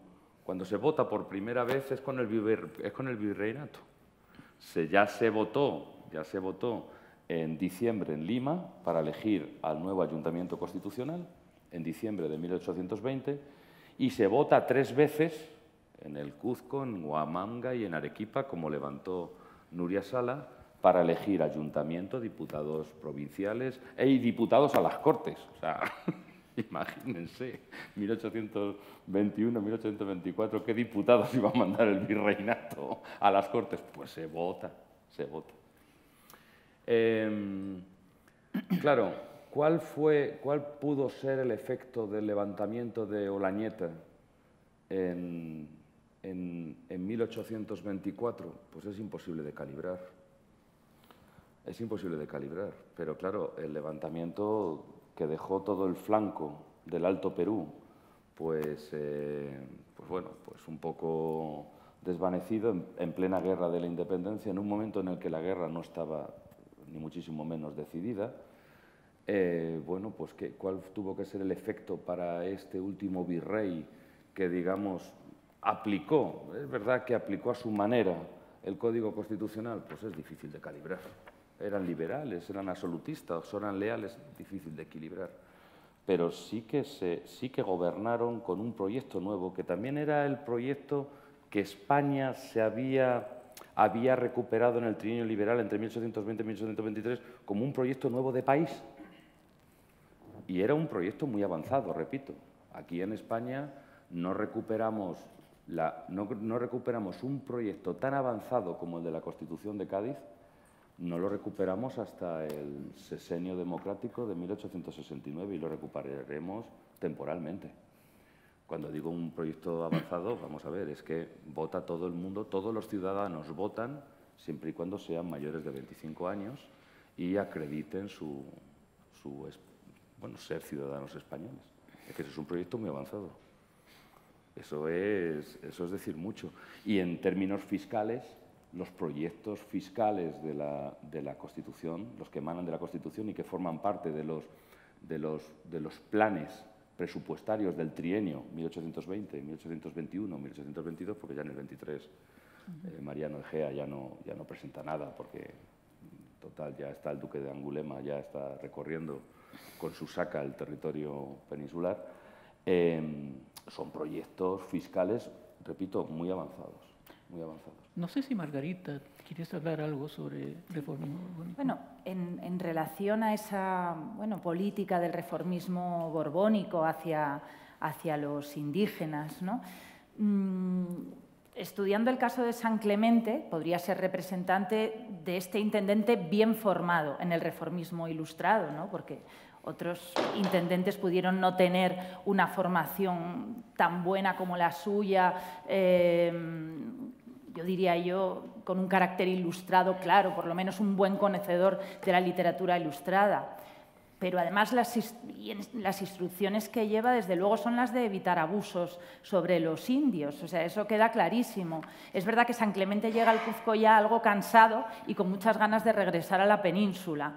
cuando se vota por primera vez es con el, es con el virreinato. Se, ya se votó, ya se votó en diciembre en Lima para elegir al nuevo ayuntamiento constitucional, en diciembre de 1820, y se vota tres veces en el Cuzco, en Huamanga y en Arequipa, como levantó Nuria Sala, para elegir ayuntamiento, diputados provinciales y diputados a las Cortes. O sea, imagínense, 1821, 1824, ¿qué diputados iba a mandar el virreinato a las Cortes? Pues se vota, se vota. Em, claro, ¿cuál, fue, ¿cuál pudo ser el efecto del levantamiento de Olañeta en, en, en 1824, pues es imposible de calibrar. Es imposible de calibrar, pero claro, el levantamiento que dejó todo el flanco del Alto Perú, pues, eh, pues bueno, pues un poco desvanecido en, plena guerra de la independencia, en un momento en el que la guerra no estaba ni muchísimo menos decidida. Eh, bueno, pues ¿qué, ¿cuál tuvo que ser el efecto para este último virrey que, digamos, aplicó, es verdad que aplicó a su manera el Código Constitucional? Pues es difícil de calibrar. Eran liberales, eran absolutistas, eran leales, difícil de equilibrar. Pero sí que, sí que gobernaron con un proyecto nuevo, que también era el proyecto que España se había, había recuperado en el trienio liberal entre 1820 y 1823 como un proyecto nuevo de país. Y era un proyecto muy avanzado, repito. Aquí en España no recuperamos, la, no, no recuperamos un proyecto tan avanzado como el de la Constitución de Cádiz, no lo recuperamos hasta el sesenio democrático de 1869 y lo recuperaremos temporalmente. Cuando digo un proyecto avanzado, vamos a ver, es que vota todo el mundo, todos los ciudadanos votan siempre y cuando sean mayores de 25 años y acrediten su, bueno, ser ciudadanos españoles. Es que es un proyecto muy avanzado. Eso es, eso es decir mucho. Y en términos fiscales, los proyectos fiscales de la, de la, Constitución, los que emanan de la Constitución y que forman parte de los, de los, de los planes presupuestarios del trienio 1820, 1821, 1822, porque ya en el 23 eh, Mariano Egea ya no, ya no presenta nada, porque total ya está el duque de Angulema, ya está recorriendo con su saca el territorio peninsular. Em, son proyectos fiscales, repito, muy avanzados, muy avanzados. No sé si Margarita ¿Quieres hablar algo sobre reformismo borbónico? Bueno, en, relación a esa bueno, política del reformismo borbónico hacia, hacia los indígenas, ¿no? Mm, estudiando el caso de San Clemente, podría ser representante de este intendente bien formado en el reformismo ilustrado, ¿no? porque otros intendentes pudieron no tener una formación tan buena como la suya, eh, yo diría yo, con un carácter ilustrado claro, por lo menos un buen conocedor de la literatura ilustrada. Pero además las, instrucciones que lleva, desde luego, son las de evitar abusos sobre los indios. O sea, eso queda clarísimo. Es verdad que San Clemente llega al Cuzco ya algo cansado y con muchas ganas de regresar a la península.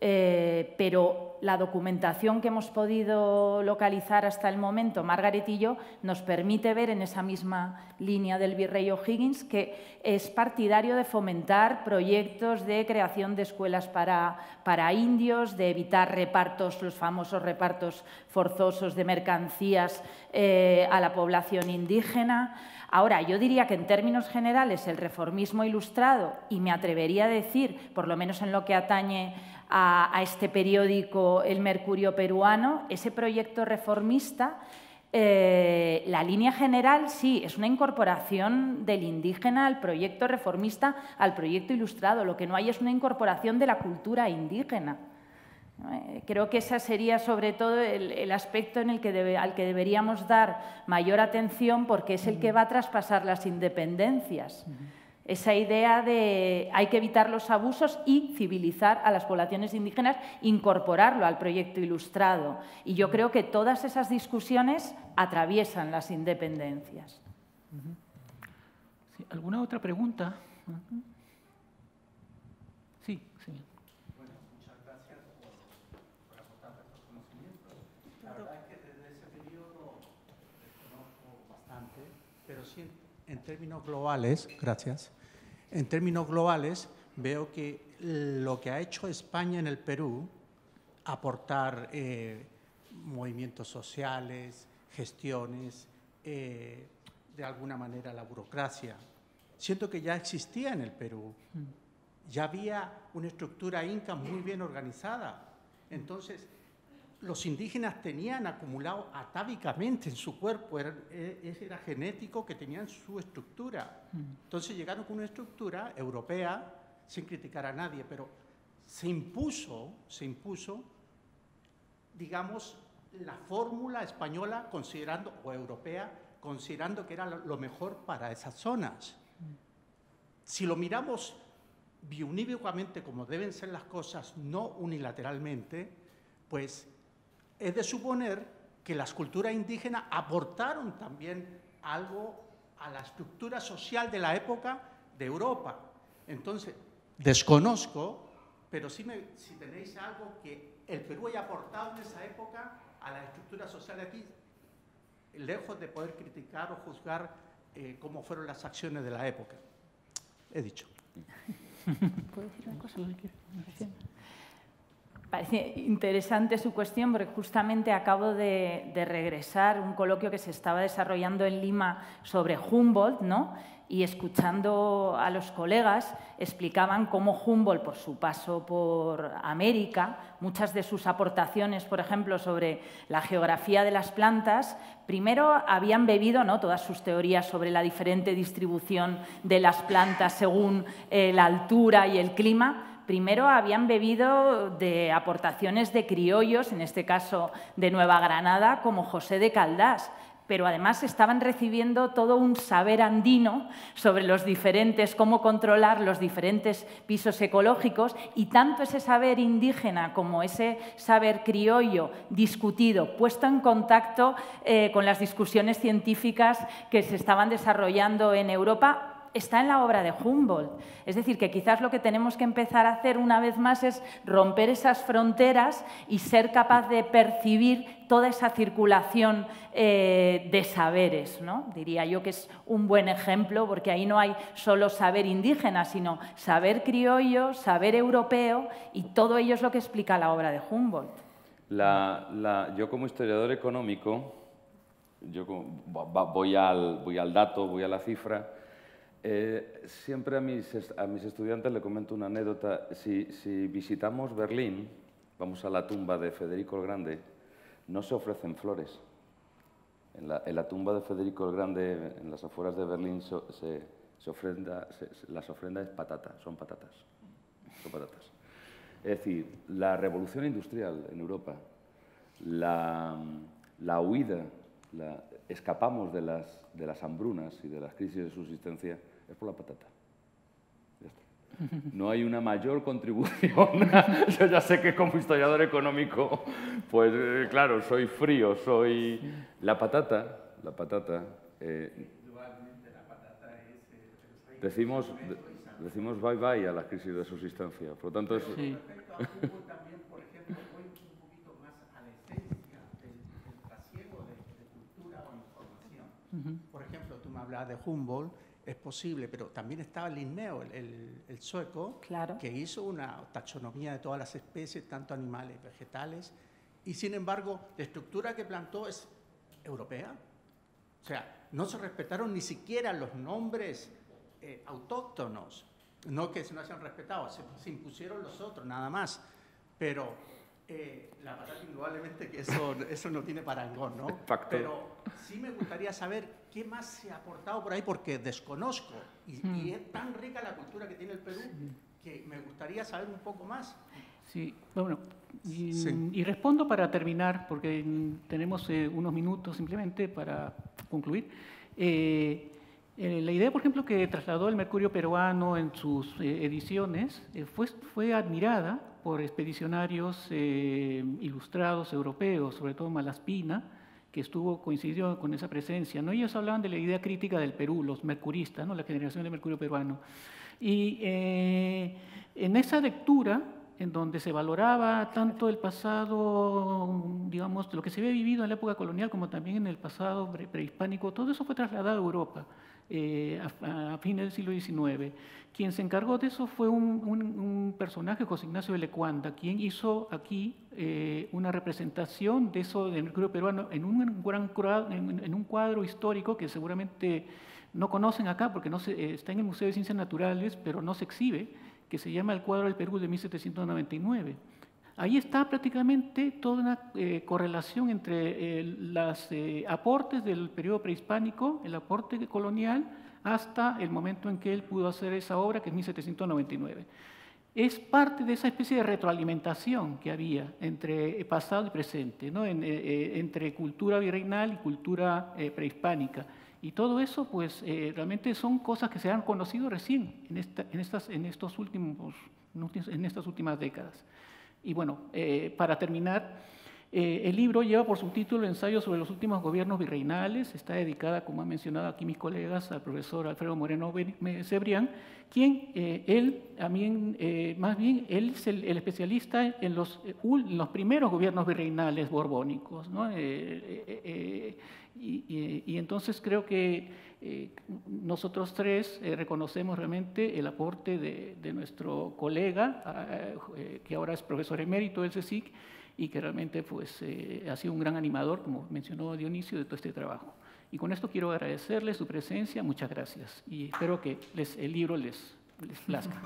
Eh, pero la documentación que hemos podido localizar hasta el momento, Margaret y yo, nos permite ver en esa misma línea del virrey O'Higgins que es partidario de fomentar proyectos de creación de escuelas para, para indios, de evitar repartos, los famosos repartos forzosos de mercancías eh, a la población indígena. Ahora, yo diría que en términos generales el reformismo ilustrado, y me atrevería a decir, por lo menos en lo que atañe a, este periódico El Mercurio Peruano, ese proyecto reformista, eh, la línea general sí, es una incorporación del indígena al proyecto reformista, al proyecto ilustrado. Lo que no hay es una incorporación de la cultura indígena. Eh, creo que ese sería sobre todo el, aspecto en el que al que deberíamos dar mayor atención porque es el que va a traspasar las independencias. Esa idea de hay que evitar los abusos y civilizar a las poblaciones indígenas, incorporarlo al proyecto ilustrado. Y yo creo que todas esas discusiones atraviesan las independencias. ¿Alguna otra pregunta? Sí, sí. Bueno, muchas gracias por, aportar estos conocimientos. La verdad es que desde ese periodo conozco bastante, pero sí en términos globales, gracias, en términos globales veo que lo que ha hecho España en el Perú, aportar eh, movimientos sociales, gestiones, eh, de alguna manera la burocracia, siento que ya existía en el Perú. Mm. Ya había una estructura inca muy bien organizada. Entonces, los indígenas tenían acumulado atávicamente en su cuerpo, era, e, era genético que tenían su estructura. Mm. Entonces llegaron con una estructura europea, sin criticar a nadie, pero se impuso, se impuso, digamos, la fórmula española considerando, o europea, considerando que era lo mejor para esas zonas. Si lo miramos biunívocamente como deben ser las cosas, no unilateralmente, pues es de suponer que las culturas indígenas aportaron también algo a la estructura social de la época de Europa. Entonces, desconozco, pero sí si tenéis algo que el Perú haya aportado en esa época a la estructura social de aquí, lejos de poder criticar o juzgar eh, cómo fueron las acciones de la época. He dicho. ¿Puedo decir una cosa? Parece interesante su cuestión porque justamente acabo de, regresar un coloquio que se estaba desarrollando en Lima sobre Humboldt, ¿no? y escuchando a los colegas explicaban cómo Humboldt, por su paso por América, muchas de sus aportaciones, por ejemplo, sobre la geografía de las plantas, primero habían bebido ¿no? todas sus teorías sobre la diferente distribución de las plantas según eh, la altura y el clima, primero habían bebido de aportaciones de criollos, en este caso de Nueva Granada, como José de Caldás, pero además estaban recibiendo todo un saber andino sobre los diferentes, cómo controlar los diferentes pisos ecológicos y tanto ese saber indígena como ese saber criollo discutido, puesto en contacto eh, con las discusiones científicas que se estaban desarrollando en Europa está en la obra de Humboldt. Es decir, que quizás lo que tenemos que empezar a hacer una vez más es romper esas fronteras y ser capaz de percibir toda esa circulación eh, de saberes. ¿no? Diría yo que es un buen ejemplo, porque ahí no hay solo saber indígena, sino saber criollo, saber europeo, y todo ello es lo que explica la obra de Humboldt. yo como historiador económico, yo voy al, voy al dato, voy a la cifra, eh, siempre a mis, a mis, estudiantes le comento una anécdota. Si, visitamos Berlín, vamos a la tumba de Federico el Grande, no se ofrecen flores. En la, tumba de Federico el Grande, en las afueras de Berlín, se, ofrenda, las ofrendas es patata, son patatas. Son patatas. Es decir, la revolución industrial en Europa, la, la huida, escapamos de las, de las hambrunas y de las crisis de subsistencia es por la patata. No hay una mayor contribución. Yo ya sé que como historiador económico, pues eh, claro, soy frío, soy la patata, la patata. Eh, decimos, decimos bye bye a la crisis de subsistencia. Por lo tanto, es... Sí. también, por ejemplo, voy un poquito más a la esencia del, trasiego de, cultura o información. Por ejemplo, tú me hablabas de Humboldt es posible, pero también estaba Linneo, el, el, sueco, que hizo una taxonomía de todas las especies, tanto animales, vegetales, y sin embargo la estructura que plantó es europea. O sea, no se respetaron ni siquiera los nombres eh, autóctonos, no que se no hayan respetado, se, se impusieron los otros, nada más. Pero eh, la verdad, indudablemente que eso, eso no tiene parangón, ¿no? Pero sí me gustaría saber qué más se ha aportado por ahí, porque desconozco. Y, hmm. es tan rica la cultura que tiene el Perú que me gustaría saber un poco más. Sí, bueno, y, respondo para terminar, porque tenemos eh, unos minutos simplemente para concluir. Eh, la idea, por ejemplo, que trasladó el Mercurio peruano en sus ediciones fue, fue admirada por expedicionarios eh, ilustrados europeos, sobre todo Malaspina, que estuvo coincidió con esa presencia. ¿no? Ellos hablaban de la idea crítica del Perú, los mercuristas, ¿no? la generación de mercurio peruano. Y eh, en esa lectura, en donde se valoraba tanto el pasado, digamos, lo que se había vivido en la época colonial, como también en el pasado prehispánico, todo eso fue trasladado a Europa. Eh, a, fines del siglo XIX. Quien se encargó de eso fue un, personaje, José Ignacio de Lecuanda, quien hizo aquí eh, una representación de eso del mercurio peruano en un, gran, en, un cuadro histórico que seguramente no conocen acá porque no se, eh, está en el Museo de Ciencias Naturales, pero no se exhibe, que se llama el cuadro del Perú de 1799. Ahí está prácticamente toda una eh, correlación entre los eh, aportes del periodo prehispánico, el aporte colonial, hasta el momento en que él pudo hacer esa obra, que es 1799. es parte de esa especie de retroalimentación que había entre pasado y presente, ¿no? entre cultura virreinal y cultura prehispánica. Y todo eso, pues, realmente son cosas que se han conocido recién en, en, estas, en, estos últimos, en estas últimas décadas. Y bueno, para terminar, eh, el libro lleva por subtítulo Ensayo sobre los últimos gobiernos virreinales. Está dedicada, como han mencionado aquí mis colegas, al profesor Alfredo Moreno Cebrián, quien eh, él, también, eh, más bien, él es el, especialista en los, los, primeros gobiernos virreinales borbónicos. Y, entonces creo que nosotros tres reconocemos realmente el aporte de, de nuestro colega, que ahora es profesor emérito del CSIC, y que realmente pues, eh, ha sido un gran animador, como mencionó Dionisio, de todo este trabajo. Y con esto quiero agradecerle su presencia, muchas gracias, y espero que les, el libro les, les plazca.